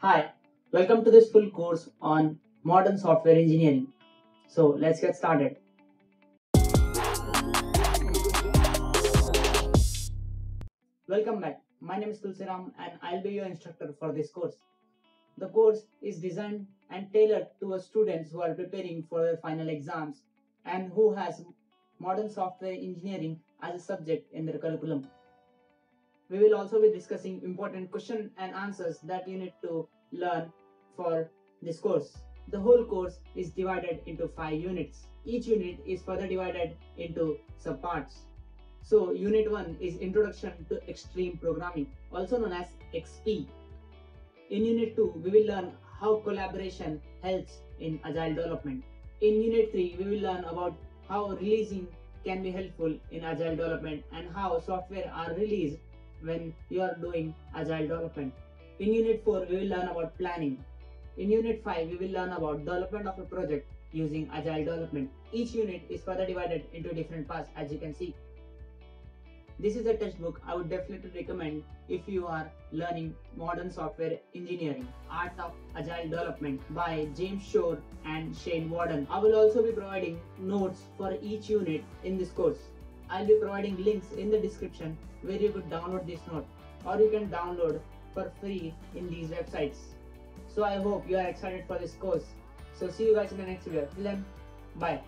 Hi, welcome to this full course on modern software engineering. So let's get started. Welcome back. My name is Tulsiram and I'll be your instructor for this course. The course is designed and tailored to students who are preparing for their final exams and who has modern software engineering as a subject in their curriculum. We will also be discussing important question and answers that you need to learn for this course. The whole course is divided into 5 units. Each unit is further divided into subparts. So unit 1 is Introduction to Extreme Programming, also known as XP. In unit 2, we will learn how collaboration helps in agile development. In unit 3, we will learn about how releasing can be helpful in agile development and how software are released when you are doing agile development. In unit 4, we will learn about planning. In unit 5, we will learn about development of a project using agile development. Each unit is further divided into different parts as you can see. This is a textbook I would definitely recommend if you are learning modern software engineering, Art of Agile Development by James Shore and Shane Warden. I will also be providing notes for each unit in this course. I'll be providing links in the description where you could download this note or you can download for free in these websites. So I hope you are excited for this course. So see you guys in the next video. Till then, bye.